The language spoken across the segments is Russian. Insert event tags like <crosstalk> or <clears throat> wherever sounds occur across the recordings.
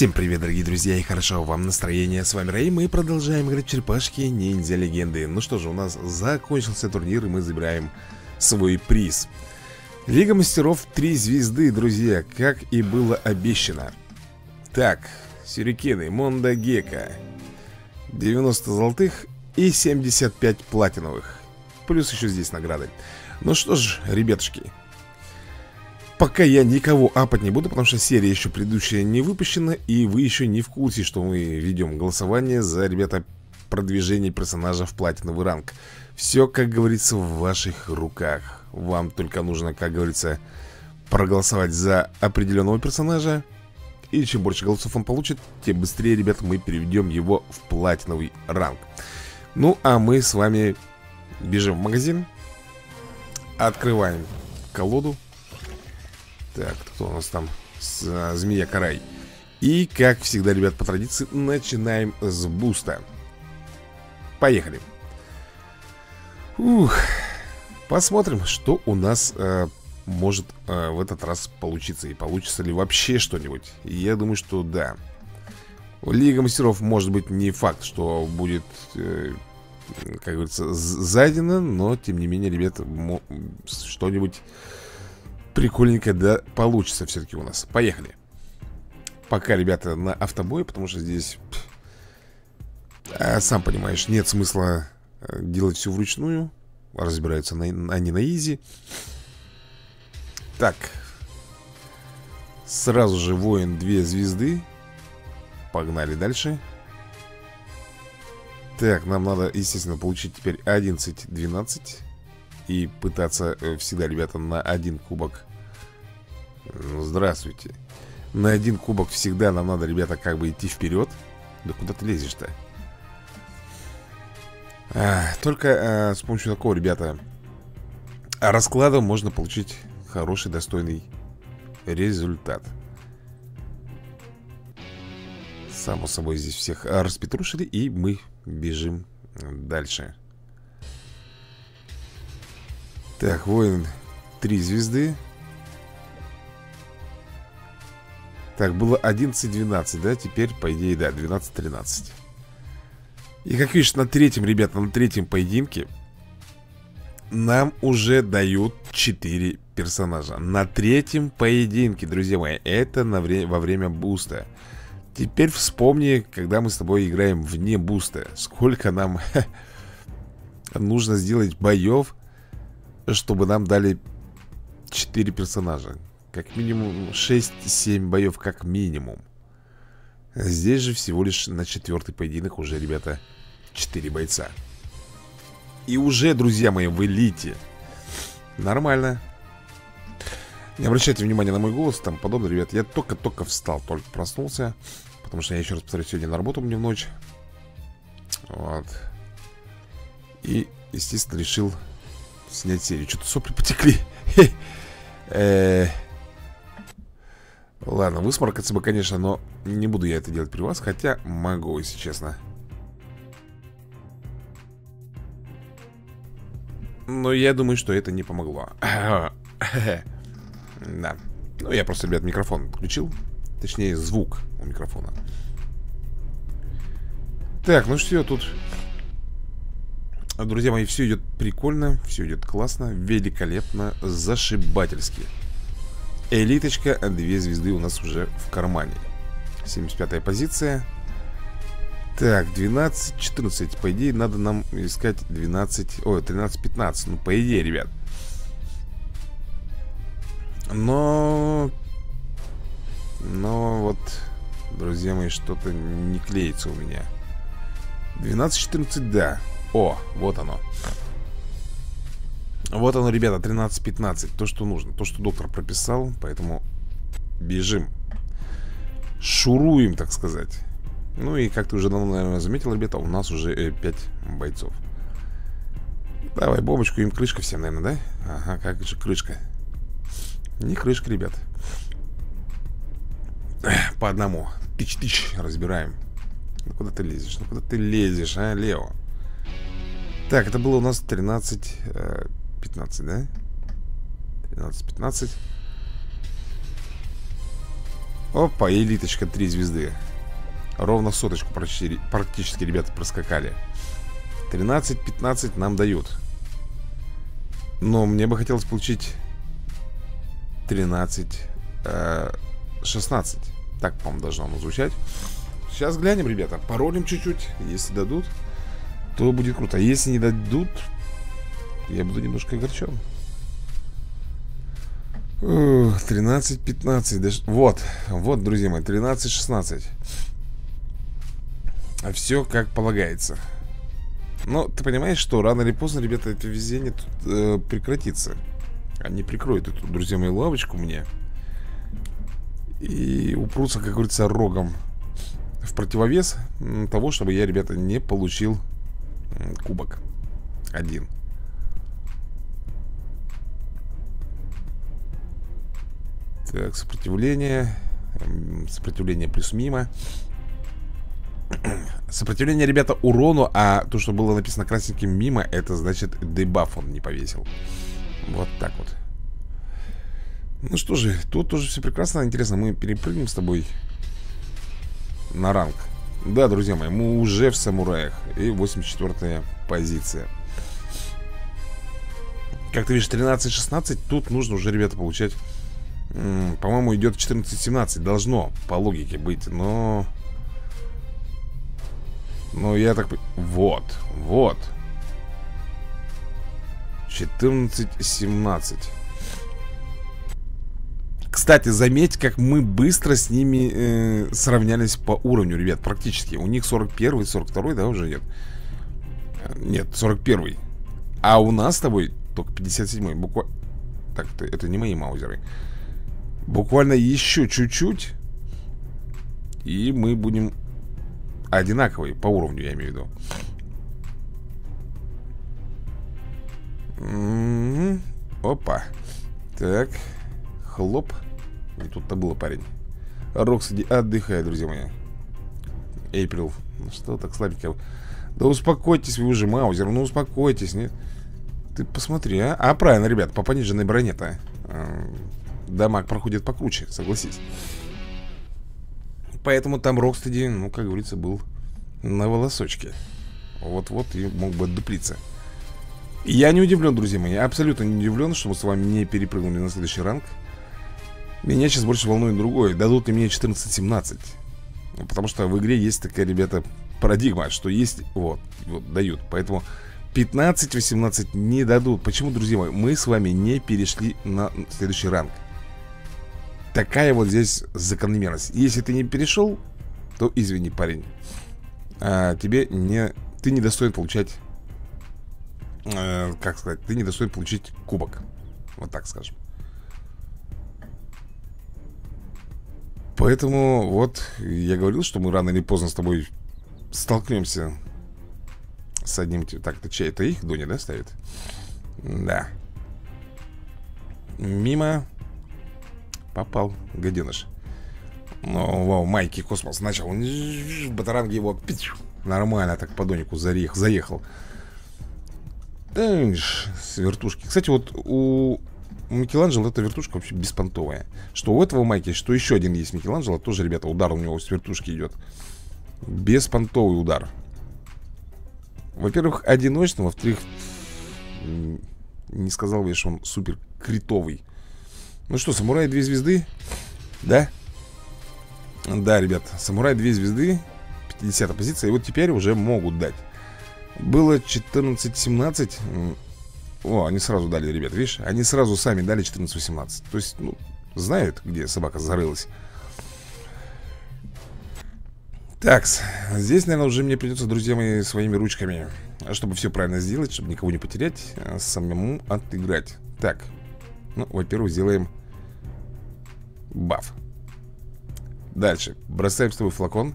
Всем привет, дорогие друзья, и хорошо вам настроение. С вами Рэй, мы продолжаем играть в черепашки ниндзя легенды. Ну что же, у нас закончился турнир, и мы забираем свой приз. Лига мастеров 3 звезды, друзья, как и было обещано. Так, сюрикены, Монда Гека. 90 золотых и 75 платиновых. Плюс еще здесь награды. Ну что ж, ребятушки, Пока я никого апать не буду, потому что серия еще предыдущая не выпущена И вы еще не в курсе, что мы ведем голосование за, ребята, продвижение персонажа в платиновый ранг. Все, как говорится, в ваших руках. Вам только нужно, как говорится, проголосовать за определенного персонажа И чем больше голосов он получит, тем быстрее, ребята, мы переведем его в платиновый ранг. Ну, а мы с вами бежим в магазин Открываем колоду так, кто у нас там? С, а, змея Карай И, как всегда, ребят, по традиции Начинаем с буста. Поехали. Ух Посмотрим, что у нас э, может э, в этот раз получиться. И получится ли вообще что-нибудь? Я думаю, что да. Лига мастеров может быть не факт, что будет э, Как говорится, зайдено Но, тем не менее, ребят, что-нибудь прикольненько, да, получится все-таки у нас. Поехали. Пока, ребята, на автобой, потому что здесь, а, сам понимаешь, нет смысла э, делать все вручную. Разбираются на, они на изи. Так. Сразу же воин две звезды. Погнали дальше. Так, нам надо, естественно, получить теперь 11-12 И пытаться э, всегда, ребята, на один кубок здравствуйте. На один кубок всегда нам надо, ребята, как бы идти вперед. Да куда ты лезешь-то? А, только а, с помощью такого, ребята, расклада можно получить хороший, достойный результат. Само собой здесь всех распетрушили, и мы бежим дальше. Так, воин, три звезды. Так, было 11-12, да? Теперь, по идее, да, 12-13 И как видишь, на третьем, ребята, на третьем поединке Нам уже дают 4 персонажа. На третьем поединке, друзья мои Это на вре во время буста. Теперь вспомни, когда мы с тобой играем вне буста. Сколько нам <laughs> нужно сделать боев Чтобы нам дали 4 персонажа как минимум 6-7 боев как минимум. Здесь же всего лишь на четвертый поединок уже, ребята, 4 бойца. И уже, друзья мои, в элите. Нормально. Не обращайте внимания на мой голос, там подобное, ребят. Я только-только встал, только проснулся Потому что я еще раз повторю, сегодня на работу мне в ночь. Вот. И, естественно, решил снять серию. Что-то сопли потекли. <laughs> Э Ладно, высморкаться бы, конечно, но не буду я это делать при вас Хотя могу, если честно. Но я думаю, что это не помогло. <laughs> Да. Ну, я просто, ребят, микрофон отключил. Точнее, звук у микрофона. Так, ну что тут. Друзья мои, все идет прикольно Все идет классно, великолепно, зашибательски Элиточка, две звезды у нас уже в кармане. 75 позиция. Так, 12, 14 По идее, надо нам искать 12 Ой, 13, 15 Ну, по идее, ребят. Но... Но вот Друзья мои, что-то не клеится у меня. 12-14, да. О, вот оно вот оно, ребята, 13-15 То, что нужно, то, что доктор прописал Поэтому бежим. Шуруем, так сказать. Ну и, как ты уже давно, наверное, заметил, ребята У нас уже э, 5 бойцов. Давай бомбочку, им крышка всем, наверное, да? Ага, как же крышка? Не крышка, ребят. По одному. Тыч-тыч, разбираем. Ну куда ты лезешь? Ну куда ты лезешь, а, Лео? Так, это было у нас 13 15, да? 13, 15 Опа, элиточка 3 звезды. Ровно соточку практически, практически ребята, проскакали. 13-15 нам дают. Но мне бы хотелось получить 13 э, 16 Так, по-моему, должно оно звучать. Сейчас глянем, ребята Паролим чуть-чуть. Если дадут, то будет круто. А Если не дадут, я буду немножко огорчен 13-15 даже... Вот, вот, друзья мои 13-16 А все как полагается. Но ты понимаешь, что рано или поздно, ребята, это везение тут э, прекратится. Они прикроют эту, друзья мои, лавочку мне. И упрутся, как говорится, рогом В противовес того, чтобы я, ребята, не получил кубок Один Так, сопротивление Сопротивление плюс мимо. Сопротивление, ребята, урону А то, что было написано красненьким мимо Это значит дебаф он не повесил. Вот так вот. Ну что же, тут тоже все прекрасно. Интересно, мы перепрыгнем с тобой На ранг. Да, друзья мои, мы уже в самураях. И 84 позиция. Как ты видишь, 13-16 Тут нужно уже, ребята, получать по-моему, идет 14-17 Должно, по логике, быть Но... Ну, я так... Вот, вот. 14-17 Кстати, заметь, как мы быстро с ними э, сравнялись по уровню, ребят Практически. У них 41 42 да, уже нет? Нет, 41 А у нас с тобой только 57 Буквально... Так, это не мои маузеры Буквально еще чуть-чуть И мы будем Одинаковые по уровню, я имею в виду. М-м-м. Опа. Так. Хлоп. Не тут-то было, парень. Роксиди, отдыхай, друзья мои. Эйприл. Ну что так слабенько? Да успокойтесь вы уже, Маузер. Ну успокойтесь, нет? Ты посмотри, а? А правильно, ребят, по пониженной броне-то дамаг проходит покруче, согласись. Поэтому там Рокстеди, ну, как говорится, был на волосочке. Вот-вот и мог бы отдуплиться. Я не удивлен, друзья мои, абсолютно не удивлен, что мы с вами не перепрыгнули на следующий ранг. Меня сейчас больше волнует другое. Дадут ли мне 14-17? Потому что в игре есть такая, ребята, парадигма, что есть, вот, вот, дают. Поэтому 15-18 не дадут. Почему, друзья мои, мы с вами не перешли на следующий ранг? Такая вот здесь закономерность Если ты не перешел, то извини, парень а, Тебе не... Ты не достоин получать э, Как сказать Ты не достоин получить кубок Вот так скажем Поэтому вот я говорил, что мы рано или поздно с тобой столкнемся с одним... Так, это чей? Это их Доня, да, ставит? Да. Мимо. Попал, гаденыш. Ну, вау, майки космос начал. В батаранге его Нормально так по донику зарех, заехал. Тынш, с вертушки. Кстати, вот у Микеланджело эта вертушка вообще беспонтовая. Что у этого майки, что еще один есть Микеланджело. Тоже, ребята, удар у него с вертушки идет. Беспонтовый удар. Во-первых, одиночный Во-вторых, не сказал бы, что он супер критовый ну что, самурай две звезды? Да? Да, ребят, самурай две звезды 50 позиция И вот теперь уже могут дать Было 14-17 О, они сразу дали, ребят, видишь? Они сразу сами дали 14-18 То есть, ну, знают, где собака зарылась так, здесь, наверное, уже мне придется, друзья мои, своими ручками Чтобы все правильно сделать, чтобы никого не потерять а Самому отыграть Так, ну, во-первых, сделаем Баф. Дальше, бросаем с тобой флакон.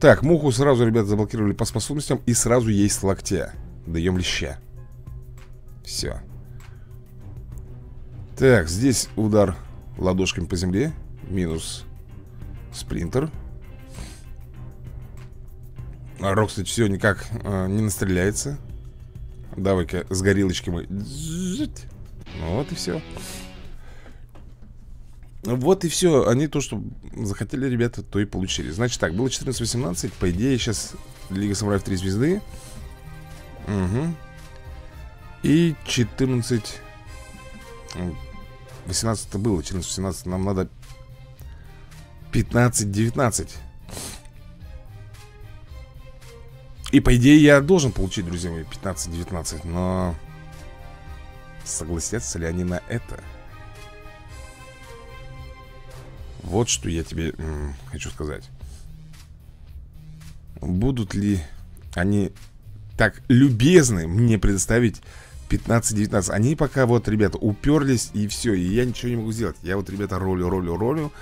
Так, муху сразу, ребята, заблокировали по способностям И сразу есть с локтя Даем леща Все Так, здесь удар ладошками по земле. Минус сплинтер Рок, кстати, все никак э, не настреляется. Давай-ка с горилочки мы. Вот и все Вот и все. Они то, что захотели ребята, то и получили. Значит так, было 14-18. По идее, сейчас Лига Самураев 3 звезды. Угу. И 14... 18 было, 14-18. Нам надо 15-19. И по идее я должен получить, друзья мои, 15-19. Но согласятся ли они на это? Вот что я тебе хочу сказать. Будут ли они так любезны мне предоставить 15-19? Они пока вот, ребята, уперлись и все, и я ничего не могу сделать. Я вот, ребята, ролю, ролю, ролю.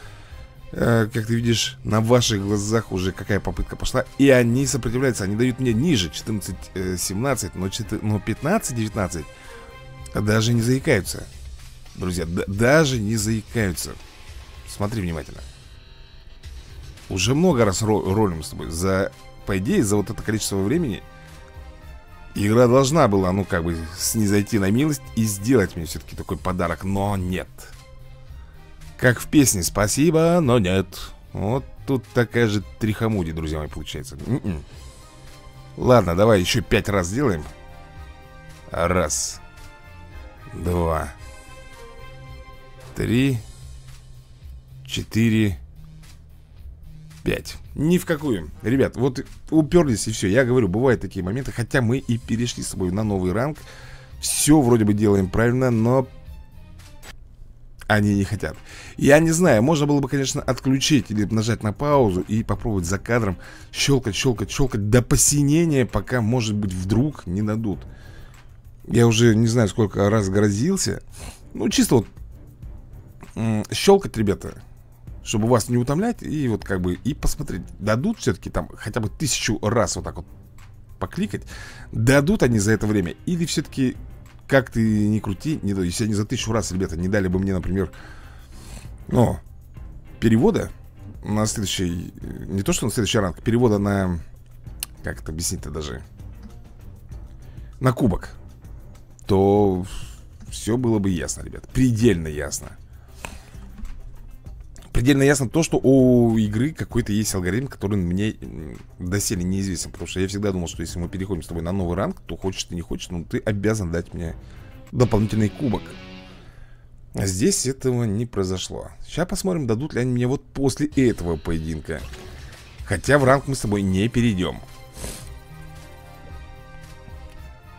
Э, как ты видишь, на ваших глазах уже какая попытка пошла. И они сопротивляются, они дают мне ниже 14-17, но, но 15-19 даже не заикаются. Друзья, даже не заикаются. Смотри внимательно. Уже много раз ро ролим с тобой. За, по идее, за вот это количество времени игра должна была, ну, как бы, снизойти на милость и сделать мне все-таки такой подарок. Но нет. Как в песне «Спасибо, но нет». Вот тут такая же трихомуди, друзья мои, получается. Н -н. Ладно, давай еще пять раз сделаем. Раз. Два. Три. 4, 5 Ни в какую. Ребят, вот уперлись и все Я говорю, бывают такие моменты Хотя мы и перешли с собой на новый ранг. Все вроде бы делаем правильно Но они не хотят. Я не знаю, можно было бы, конечно, отключить Или нажать на паузу и попробовать за кадром Щелкать, щелкать, щелкать До посинения, пока, может быть, вдруг не дадут. Я уже не знаю, сколько раз грозился. Ну, чисто вот Щелкать, ребята чтобы вас не утомлять и вот как бы и посмотреть, дадут все-таки там хотя бы тысячу раз вот так вот покликать, дадут они за это время или все-таки как ты не крути, не, если они за тысячу раз, ребята, не дали бы мне, например, ну, перевода на следующий, не то что на следующий ранг, перевода на, как это объяснить-то даже, на кубок, то все было бы ясно, ребят, предельно ясно предельно ясно то, что у игры какой-то есть алгоритм, который мне доселе неизвестен. Потому что я всегда думал, что если мы переходим с тобой на новый ранг, то хочешь ты не хочешь, но ты обязан дать мне дополнительный кубок. А здесь этого не произошло. Сейчас посмотрим, дадут ли они мне вот после этого поединка. Хотя в ранг мы с тобой не перейдем.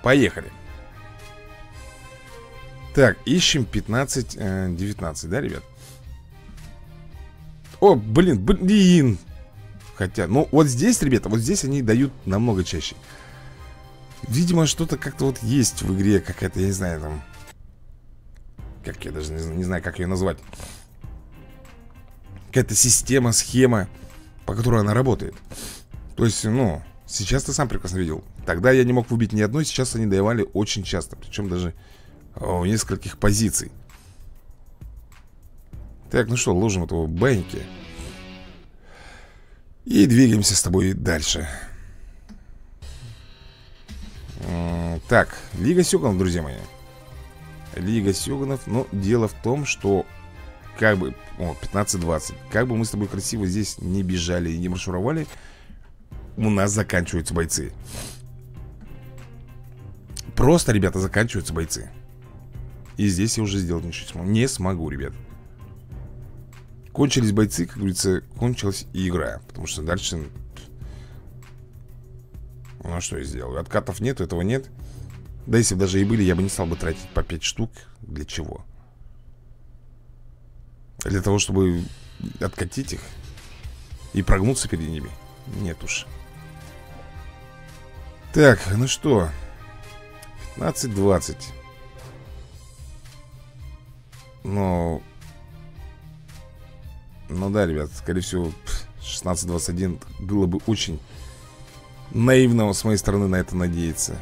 Поехали. Так, ищем 15-19, э, да, ребят? О, блин, блин. Хотя, ну вот здесь, ребята, вот здесь они дают намного чаще. Видимо, что-то как-то вот есть в игре Какая-то, я не знаю, там. Как я даже не, не знаю, как ее назвать. Какая-то система, схема По которой она работает. То есть, ну, сейчас ты сам прекрасно видел. Тогда я не мог выбить ни одной Сейчас они давали очень часто Причем даже о, нескольких позиций так, ну что, ложим этого баньки И двигаемся с тобой дальше. Так, Лига Сёганов, друзья мои. Лига Сёганов Но дело в том, что Как бы, о, 15-20 Как бы мы с тобой красиво здесь не бежали и не маршировали У нас заканчиваются бойцы. Просто, ребята, заканчиваются бойцы. И здесь я уже сделать ничего не смогу, ребят Кончились бойцы, как говорится, кончилась и игра Потому что дальше... Ну, что я сделал? Откатов нет, этого нет. Да если бы даже и были, я бы не стал бы тратить по 5 штук. Для чего? Для того, чтобы откатить их И прогнуться перед ними? Нет уж. Так, ну что? 15-20 Но ну да, ребят, скорее всего 16-21 было бы очень наивно с моей стороны на это надеяться.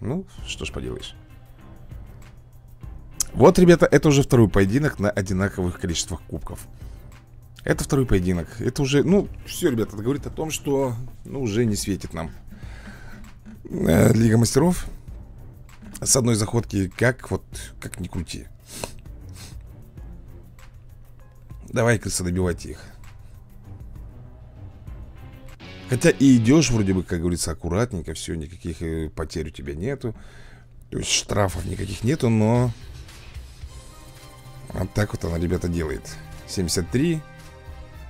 Ну, что ж поделаешь. Вот, ребята, это уже второй поединок на одинаковых количествах кубков. Это второй поединок. Это уже, ну, все, ребята, это говорит о том, что Ну, уже не светит нам. Э, Лига мастеров С одной заходки, как вот, как ни крути Давай, крыса, добивайте их. Хотя и идешь вроде бы, как говорится, аккуратненько Все, никаких э, потерь у тебя нету. То есть штрафов никаких нету, но Вот так вот она, ребята, делает. 73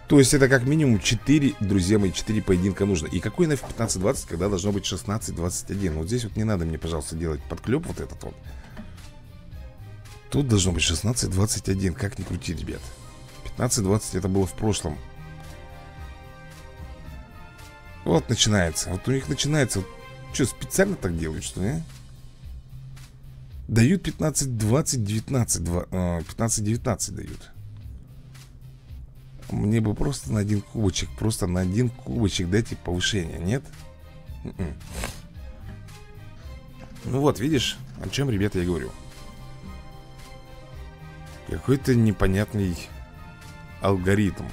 То есть это как минимум 4, друзья мои, 4 поединка нужно. И какой нафиг 15-20, когда должно быть 16-21 Вот здесь вот не надо мне, пожалуйста, делать подклеп вот этот вот. Тут должно быть 16-21, как ни крути, ребят 15-20 это было в прошлом вот начинается. Вот у них начинается. Что, специально так делают, что ли? А? Дают 15, 20, 19. 15, 19 дают. Мне бы просто на один кубочек, просто на один кубочек дайте повышение, нет? М-м. Ну вот, видишь, о чем, ребята, я говорю. Какой-то непонятный алгоритм.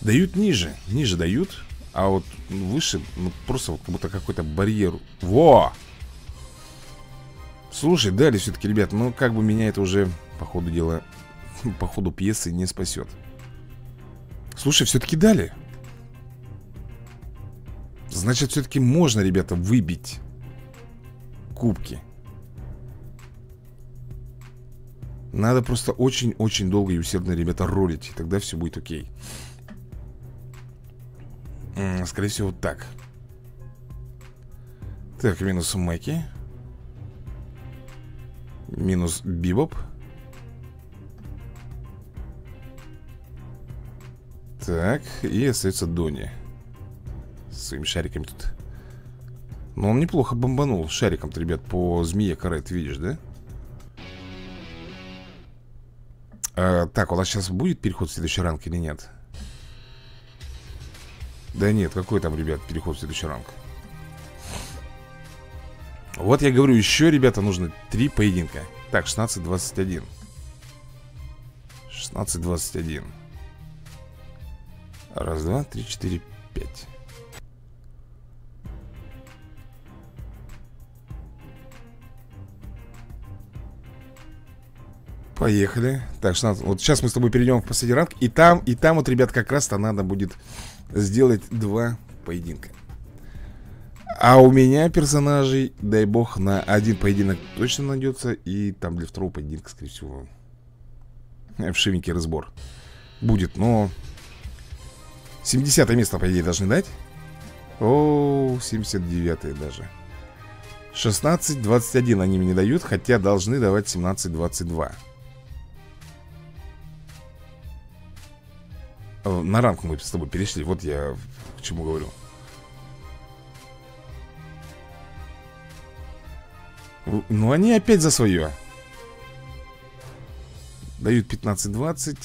Дают ниже, ниже дают А вот выше, ну просто вот как будто какой-то барьер Во! Слушай, дали все-таки, ребят Ну как бы меня это уже, по ходу дела <laughs> По ходу пьесы не спасет Слушай, все-таки дали Значит, все-таки можно, ребята, выбить Кубки Надо просто очень-очень долго и усердно, ребята, ролить И тогда все будет окей. Скорее всего, так. Так, минус Мэки. Минус Бибоп. Так, и остается Дони Своими шариками тут. Но он неплохо бомбанул шариком-то, ребят, по змее каре, ты видишь, да? А, так, у нас сейчас будет переход в следующий ранг или нет? Да нет, какой там, ребят, переход в следующий ранг? Вот я говорю, еще, ребята, нужно три поединка. Так, 16-21 16-21 Раз, два, три, четыре, пять Поехали Так, 16 Вот сейчас мы с тобой перейдем в последний ранг И там, и там вот, ребят, как раз-то надо будет сделать два поединка. А у меня персонажей, дай бог, на один поединок точно найдется. И там для второго поединка, скорее всего, вшивенький разбор будет. Но 70 место, по идее, должны дать. О, 79 даже. 16-21 они мне дают, хотя должны давать 17-22. На ранг мы с тобой перешли. Вот я к чему говорю. Ну они опять за свое. Дают 15-20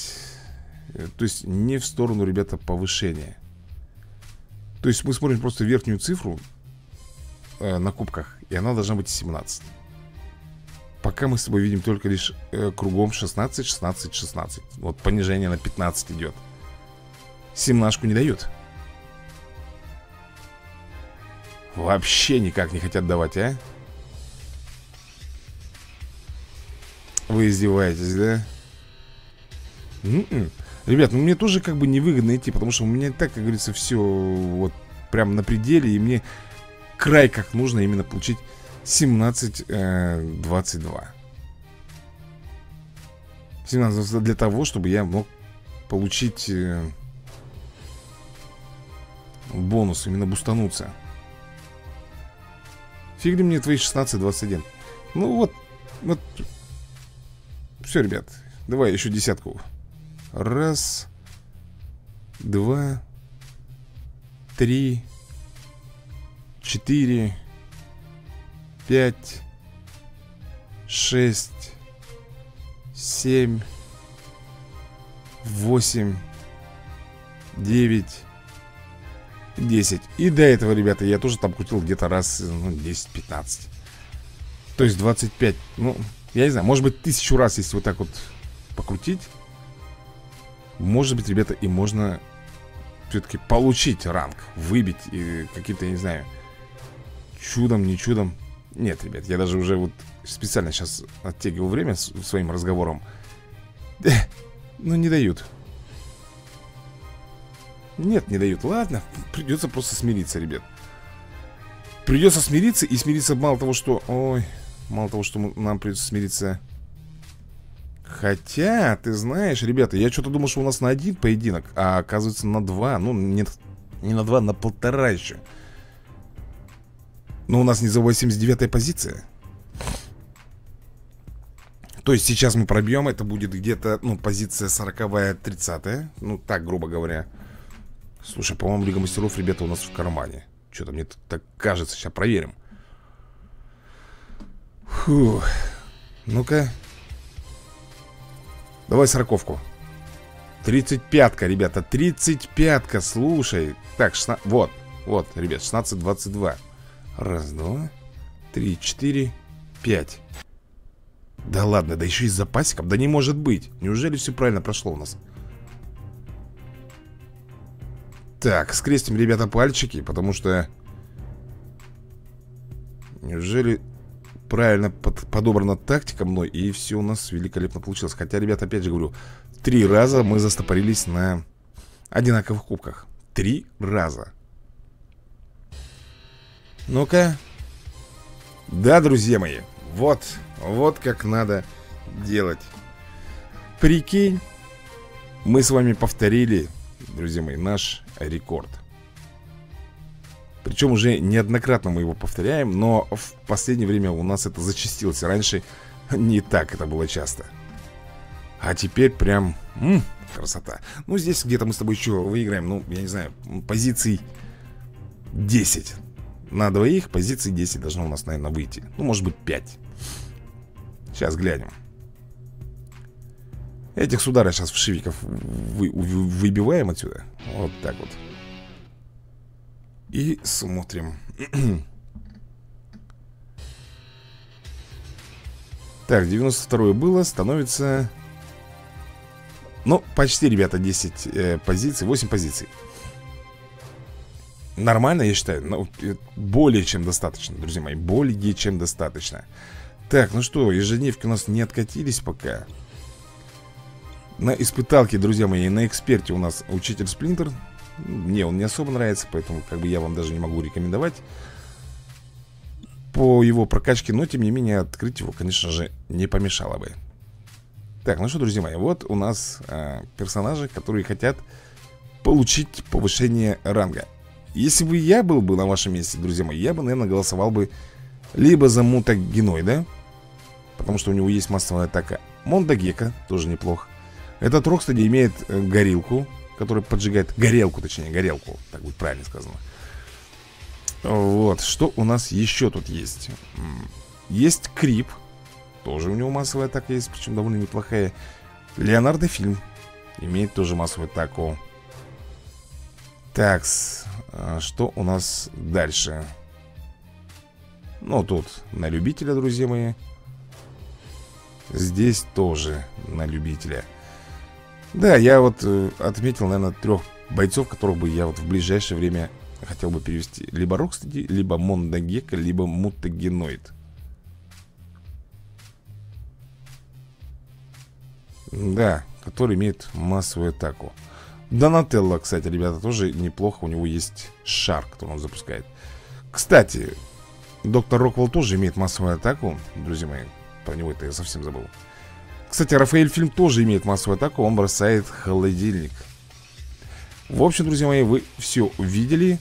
э, То есть не в сторону, ребята, повышения. То есть мы смотрим просто верхнюю цифру э, На кубках И она должна быть 17 Пока мы с тобой видим только лишь э, кругом 16, 16, 16 Вот понижение на 15 идет Семнашку не дают Вообще никак не хотят давать, а? Вы издеваетесь, да? М м-м. -м. Ребят, ну мне тоже как бы невыгодно идти Потому что у меня так, как говорится, все вот прям на пределе И мне край как нужно именно получить 17-22 17 для того, чтобы я мог получить бонус, именно бустануться Фиг ли мне твои 16-21 Ну вот, вот. Все, ребят, давай еще десятку. Раз Два Три Четыре Пять Шесть Семь Восемь Девять 10 И до этого, ребята, я тоже там крутил где-то раз ну, 10-15 То есть 25 Ну, я не знаю, может быть тысячу раз, если вот так вот покрутить Может быть, ребята, и можно все-таки получить ранг Выбить и каким-то, я не знаю Чудом, не чудом. Нет, ребят, я даже уже вот специально сейчас оттягиваю время своим разговором. <laughs> Ну, не дают Нет, не дают Ладно, придется просто смириться, ребят Придется смириться И смириться мало того, что... Ой, мало того, что нам придется смириться Хотя, ты знаешь, ребята, я что-то думал, что у нас на один поединок, а оказывается на два. Ну, нет, не на два, на полтора еще. Но у нас не за 89-я позиция. То есть сейчас мы пробьем, это будет где-то, ну, позиция 40-я, 30-я. Ну, так, грубо говоря. Слушай, по-моему, Лига Мастеров, ребята, у нас в кармане. Что-то мне так кажется, сейчас проверим. Ну-ка. Давай сороковку 35-ка, ребята, 35-ка, слушай Так, 16, вот, вот, ребят, 16-22 Раз, два, три, четыре, пять Да ладно, да еще и с запасиком Да не может быть, неужели все правильно прошло у нас? Так, скрестим, ребята, пальчики Потому что Неужели правильно под, подобрана тактика мной, и все у нас великолепно получилось. Хотя, ребята, опять же говорю, три раза мы застопорились на одинаковых кубках. Три раза. Ну-ка. Да, друзья мои, вот, вот как надо делать. Прикинь, мы с вами повторили, друзья мои, наш рекорд. Причем уже неоднократно мы его повторяем, но в последнее время у нас это зачастилось. Раньше <laughs> не так это было часто. А теперь прям... М -м, красота. Ну, здесь где-то мы с тобой еще выиграем, ну, я не знаю, позиций 10. На двоих позиций 10 должно у нас, наверное, выйти. Ну, может быть, 5. Сейчас глянем. Этих судара сейчас в шивиков вы, вы, выбиваем отсюда. Вот так вот. И смотрим <clears throat> Так, 92 было, становится Ну, почти, ребята, 10 э, позиций 8 позиций Нормально, я считаю ну, Более чем достаточно, друзья мои Более чем достаточно Так, ну что, ежедневки у нас не откатились пока На испыталке, друзья мои, на эксперте у нас учитель Сплинтер мне он не особо нравится, поэтому как бы я вам даже не могу рекомендовать по его прокачке, но тем не менее открыть его, конечно же, не помешало бы. Так, ну что, друзья мои, вот у нас э, персонажи, которые хотят получить повышение ранга. Если бы я был бы на вашем месте, друзья мои, я бы, наверное, голосовал бы либо за Мутагеноида, потому что у него есть массовая атака. Мондагека, тоже неплохо. Этот рок, кстати, имеет э, горилку, который поджигает горелку, точнее, горелку, так будет правильно сказано. Вот, что у нас еще тут есть? Есть Крип, тоже у него массовая атака есть, причем довольно неплохая. Леонардо Фильм имеет тоже массовую атаку. Так, а что у нас дальше? Ну, тут на любителя, друзья мои. Здесь тоже на любителя. Да, я вот э, отметил, наверное, трех бойцов, которых бы я вот в ближайшее время хотел бы перевести. Либо Рокстеди, либо Мондагека, либо Мутагеноид. Да, который имеет массовую атаку. Донателло, кстати, ребята, тоже неплохо. У него есть шар, который он запускает. Кстати, доктор Роквелл тоже имеет массовую атаку, друзья мои. Про него это я совсем забыл. Кстати, Рафаэль фильм тоже имеет массовую атаку, он бросает холодильник. В общем, друзья мои, вы все увидели.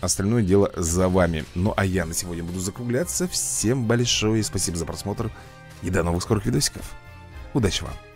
Остальное дело за вами. Ну, а я на сегодня буду закругляться. Всем большое спасибо за просмотр. И до новых скорых видосиков. Удачи вам.